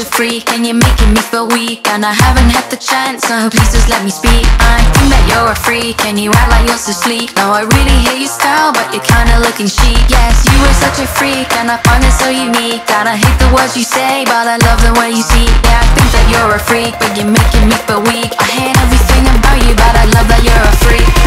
a freak and you're making me feel weak? And I haven't had the chance, so please just let me speak. I think that you're a freak and you act like you're so sleek. Now I really hear your style, but you're kinda looking chic. Yes, you are such a freak and I find it so unique. That I hate the words you say, but I love the way you see Yeah, I think that you're a freak, but you're making me feel weak. I hate everything about you, but I love that you're a freak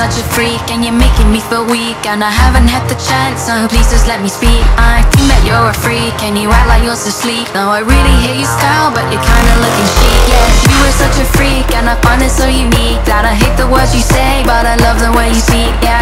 such a freak and you're making me feel weak And I haven't had the chance, so please just let me speak. I think that you're a freak and you act like you're so sleek. No, I really hear your style, but you're kinda looking chic. Yeah, you are such a freak and I find it so unique That I hate the words you say, but I love the way you speak. Yeah,